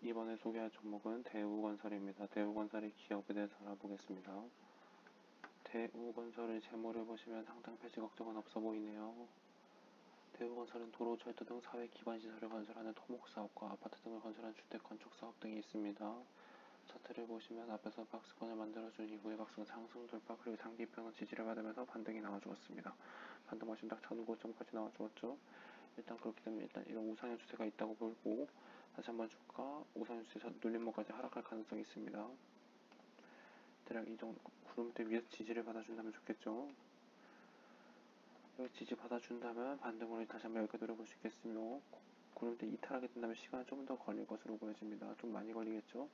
이번에 소개할 종목은 대우건설입니다. 대우건설의 기업에 대해서 알아보겠습니다. 대우건설의 재무를 보시면 당장 폐지 걱정은 없어 보이네요. 대우건설은 도로, 철도 등 사회 기반 시설을 건설하는 토목사업과 아파트 등을 건설하는 주택 건축 사업 등이 있습니다. 차트를 보시면 앞에서 박스권을 만들어준 이후에 박스권 상승 돌파 그리고 장기평은 지지를 받으면서 반등이 나와주었습니다. 반등 마신 딱 1005점까지 나와주었죠. 일단 그렇기 때문에 일단 이런 우상향 추세가 있다고 보고 다시 한번 주가 우상향 추세 전 눌림목까지 하락할 가능성이 있습니다. 대략 이 정도 구름대 위에서 지지를 받아준다면 좋겠죠. 여기 지지 받아준다면 반등으로 다시 한번 여기까지 노려볼 수 있겠으며 구름대 이탈하게 된다면 시간은 좀더 걸릴 것으로 보여집니다. 좀 많이 걸리겠죠.